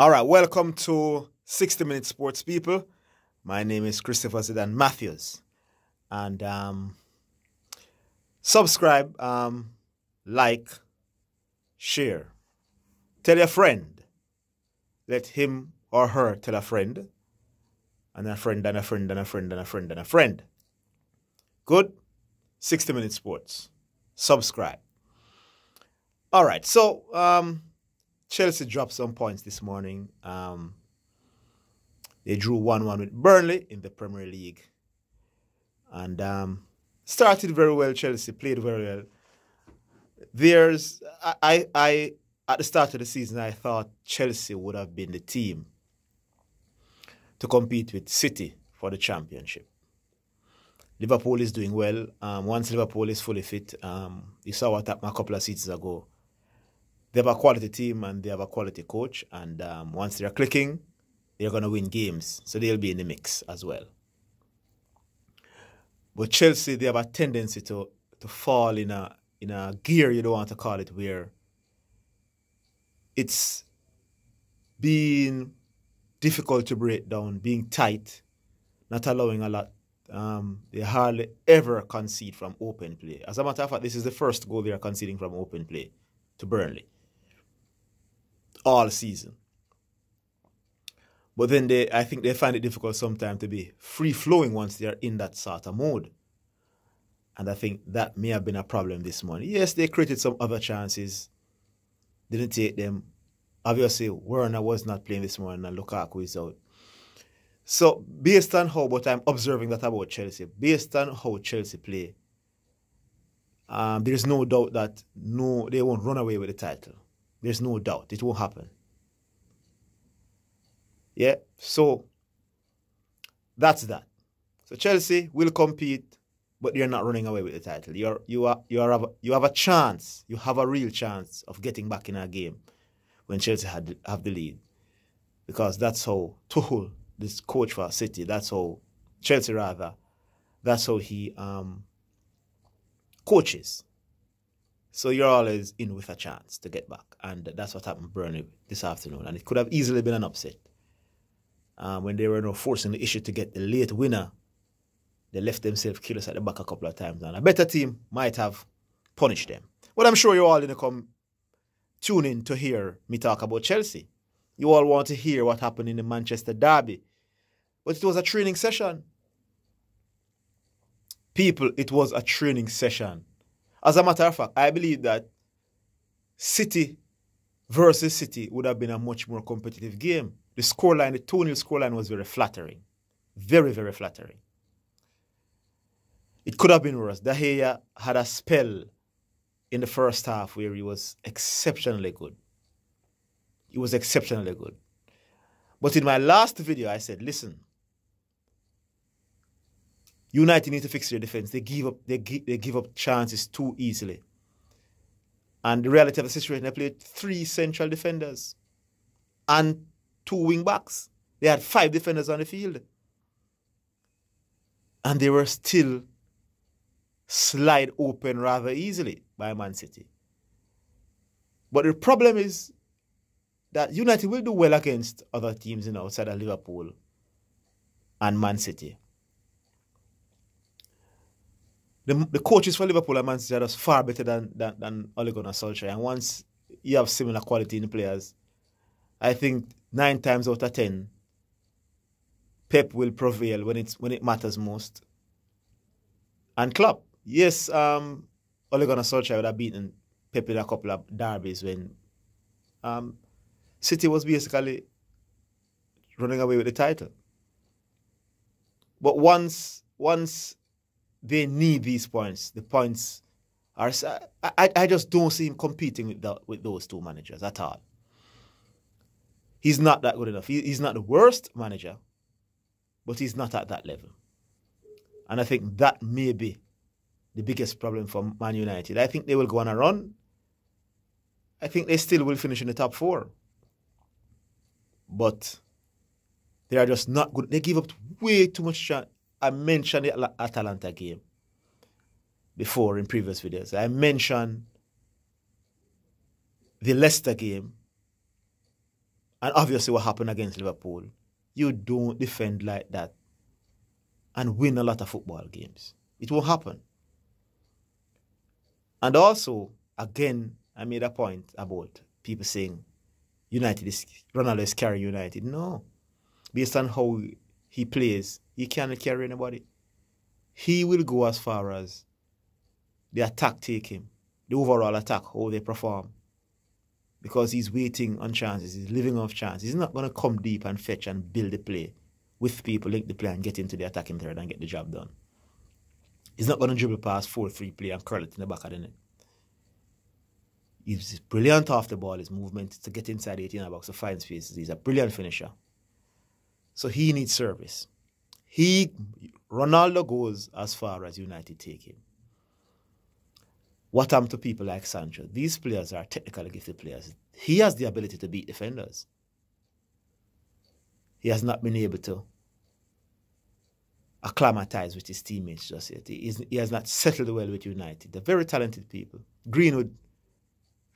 All right, welcome to 60 Minute Sports People. My name is Christopher Zidane Matthews. And um, subscribe, um, like, share. Tell your friend. Let him or her tell a friend. And a friend, and a friend, and a friend, and a friend, and a friend. Good? 60 Minute Sports. Subscribe. All right, so um, Chelsea dropped some points this morning. Um, they drew 1 1 with Burnley in the Premier League. And um, started very well, Chelsea played very well. There's, I, I, at the start of the season, I thought Chelsea would have been the team to compete with City for the championship. Liverpool is doing well. Um, once Liverpool is fully fit, um, you saw what happened a couple of seasons ago. They have a quality team and they have a quality coach, and um, once they're clicking, they're going to win games. So they'll be in the mix as well. But Chelsea, they have a tendency to to fall in a in a gear you don't want to call it, where it's being difficult to break down, being tight, not allowing a lot. Um, they hardly ever concede from open play. As a matter of fact, this is the first goal they are conceding from open play to Burnley all season. But then they, I think they find it difficult sometimes to be free flowing once they are in that sort of mode. And I think that may have been a problem this morning. Yes, they created some other chances, didn't take them. Obviously, Werner was not playing this morning and Lukaku is out. So, based on how, but I'm observing that about Chelsea, based on how Chelsea play, um, there's no doubt that no, they won't run away with the title. There's no doubt it won't happen. Yeah, so that's that. So Chelsea will compete, but you're not running away with the title. You're you are you are you have a chance. You have a real chance of getting back in a game when Chelsea had have the lead, because that's how Tuchel, this coach for City, that's how Chelsea rather, that's how he um coaches. So you're always in with a chance to get back. And that's what happened Burnley this afternoon. And it could have easily been an upset. Um, when they were no forcing the issue to get the late winner, they left themselves killers at the back a couple of times. And a better team might have punished them. But I'm sure you're all to come tune in to hear me talk about Chelsea. You all want to hear what happened in the Manchester Derby. But it was a training session. People, it was a training session. As a matter of fact, I believe that City versus City would have been a much more competitive game. The scoreline, the 2 0 scoreline was very flattering. Very, very flattering. It could have been worse. Gea had a spell in the first half where he was exceptionally good. He was exceptionally good. But in my last video, I said, listen, United need to fix their defense. They give up they give, they give up chances too easily. And the reality of the situation, they played three central defenders and two wing backs. They had five defenders on the field. And they were still slide open rather easily by Man City. But the problem is that United will do well against other teams in outside of Liverpool and Man City the, the coaches for Liverpool and Manchester are just far better than, than, than Ole Gunnar Solskjaer. And once you have similar quality in players, I think nine times out of ten, Pep will prevail when it's when it matters most. And Klopp, yes, um, Ole Gunnar Solskjaer would have beaten Pep in a couple of derbies when um, City was basically running away with the title. But once once they need these points. The points are. I, I just don't see him competing with the, with those two managers at all. He's not that good enough. He, he's not the worst manager, but he's not at that level. And I think that may be the biggest problem for Man United. I think they will go on a run. I think they still will finish in the top four. But they are just not good. They give up way too much chance. I mentioned the Atalanta game before in previous videos. I mentioned the Leicester game and obviously what happened against Liverpool, you don't defend like that and win a lot of football games. It won't happen. And also, again, I made a point about people saying United is Ronaldo is carrying United. No. Based on how he plays, he cannot carry anybody. He will go as far as the attack take him, the overall attack, how they perform. Because he's waiting on chances, he's living off chances. He's not going to come deep and fetch and build the play with people, link the play and get into the attacking third and get the job done. He's not going to dribble past 4 3 play and curl it in the back of the net. He's brilliant off the ball, his movement to get inside the 18 box to find spaces. He's a brilliant finisher. So he needs service. He Ronaldo goes as far as United take him. What happened to people like Sancho? These players are technically gifted players. He has the ability to beat defenders. He has not been able to acclimatize with his teammates just yet. He, he has not settled well with United. They're very talented people. Greenwood,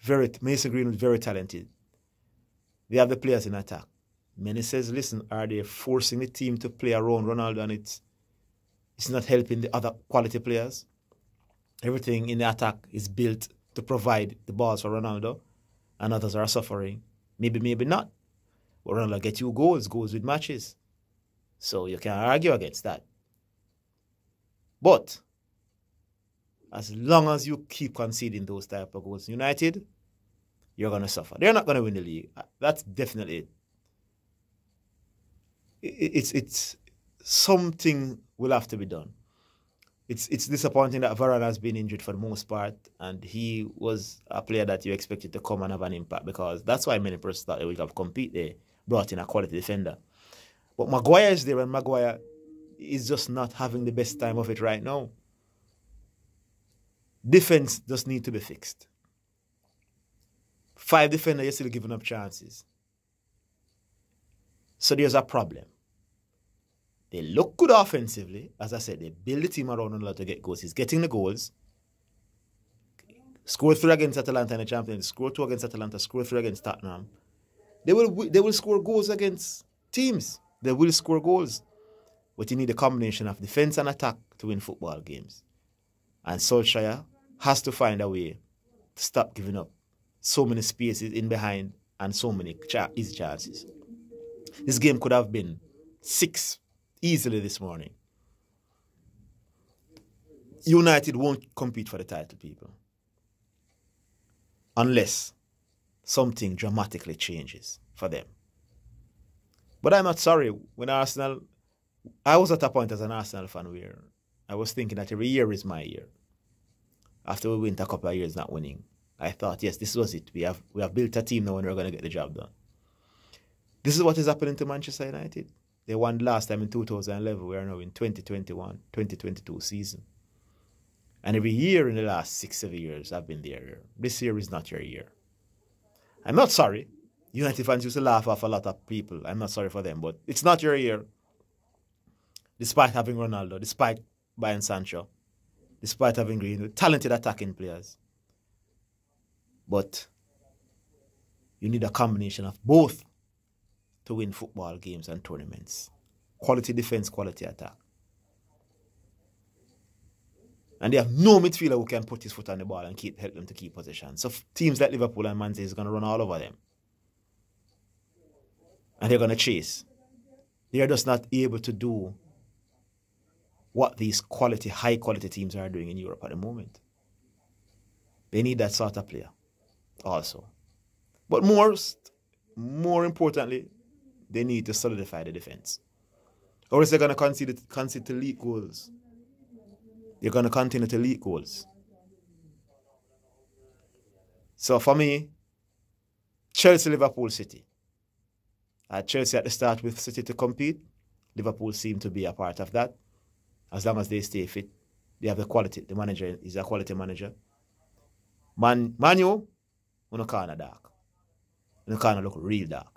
very Mason Greenwood, very talented. They have the players in attack. Many says, listen, are they forcing the team to play around Ronaldo and it's it's not helping the other quality players? Everything in the attack is built to provide the balls for Ronaldo, and others are suffering. Maybe, maybe not. But Ronaldo get you goals, goals with matches. So you can't argue against that. But as long as you keep conceding those type of goals, United, you're gonna suffer. They're not gonna win the league. That's definitely it it's it's something will have to be done. It's it's disappointing that Varane has been injured for the most part, and he was a player that you expected to come and have an impact because that's why many persons thought they would have compete there, brought in a quality defender. But Maguire is there, and Maguire is just not having the best time of it right now. Defense just need to be fixed. Five defenders, you're still giving up chances. So there's a problem. They look good offensively. As I said, they build the team around Ronaldo to get goals. He's getting the goals. Score three against Atalanta in the Champions Score two against Atalanta. Score three against Tottenham. They will they will score goals against teams. They will score goals. But you need a combination of defense and attack to win football games. And Solskjaer has to find a way to stop giving up so many spaces in behind and so many easy chances. This game could have been six easily this morning. United won't compete for the title, people. Unless something dramatically changes for them. But I'm not sorry. When Arsenal, I was at a point as an Arsenal fan where I was thinking that every year is my year. After we went a couple of years not winning, I thought, yes, this was it. We have we have built a team now and we're going to get the job done. This is what is happening to Manchester United. They won last time in 2011. We are now in 2021, 2022 season. And every year in the last six, seven years, I've been there. This year is not your year. I'm not sorry. United fans used to laugh off a lot of people. I'm not sorry for them, but it's not your year. Despite having Ronaldo, despite buying Sancho, despite having Green, talented attacking players. But you need a combination of both to win football games and tournaments. Quality defense, quality attack. And they have no midfielder who can put his foot on the ball and keep help them to keep possession. So teams like Liverpool and Man City is going to run all over them. And they're going to chase. They are just not able to do what these quality, high quality teams are doing in Europe at the moment. They need that sort of player also. But most, more importantly, they need to solidify the defense. Or else they're going to concede, concede to leak goals. They're going to continue to leak goals. So for me, Chelsea, Liverpool, City. At Chelsea at the start with City to compete. Liverpool seem to be a part of that. As long as they stay fit, they have the quality. The manager is a quality manager. Man, Manu, corner dark. The look real dark.